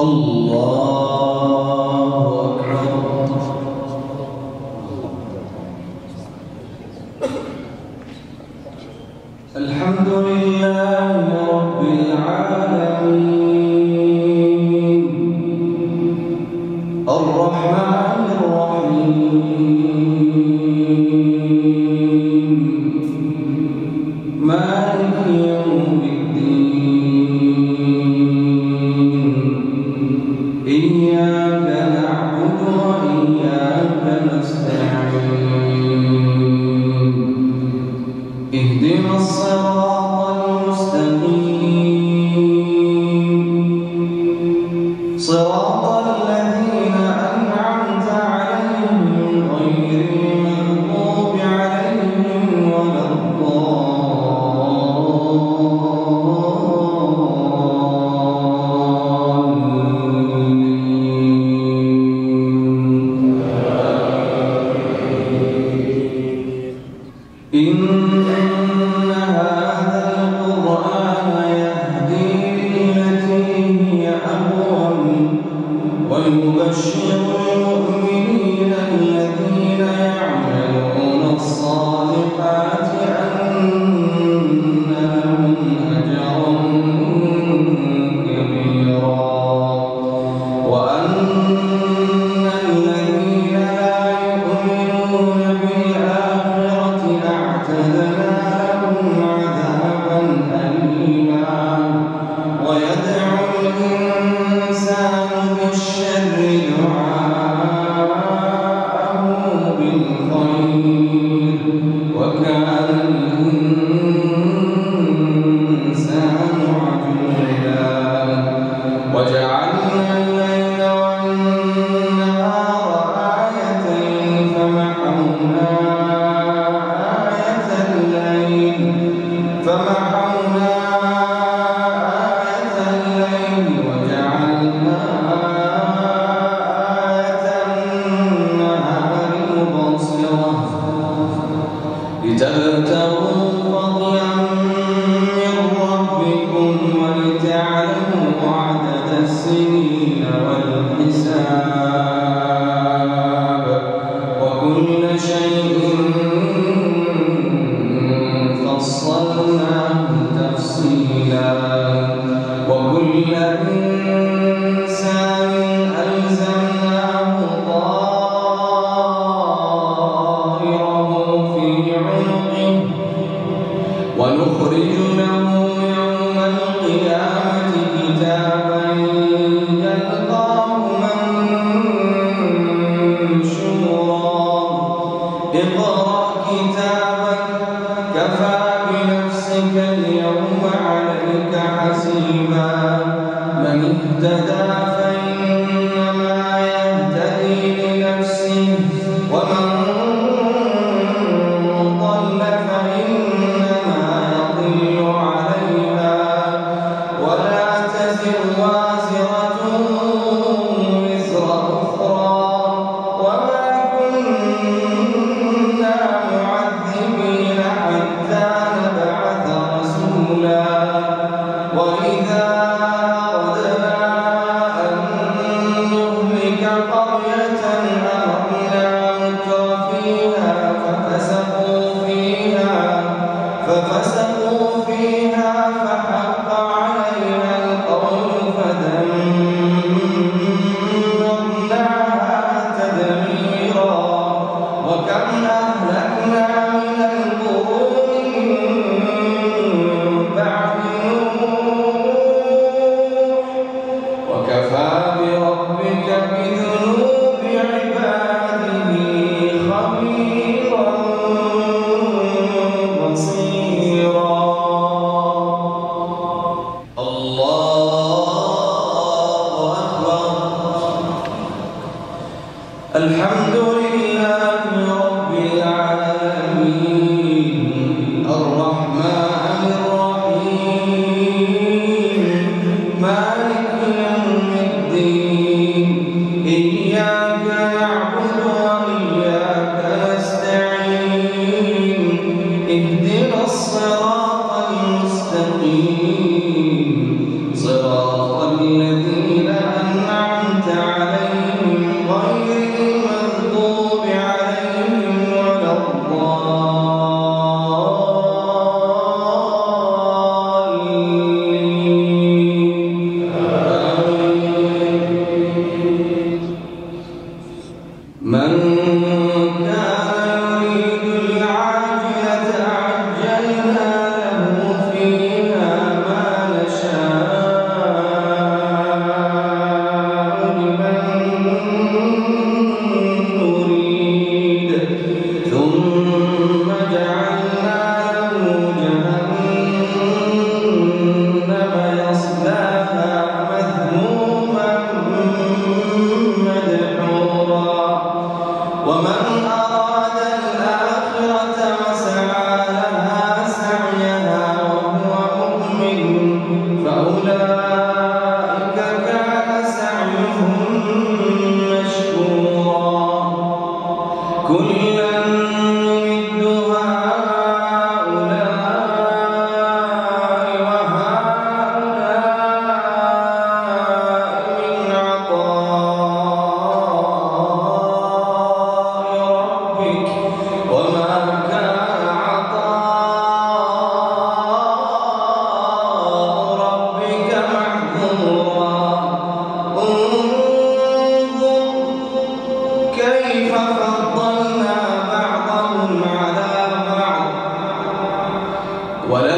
الله. إياك اهتدى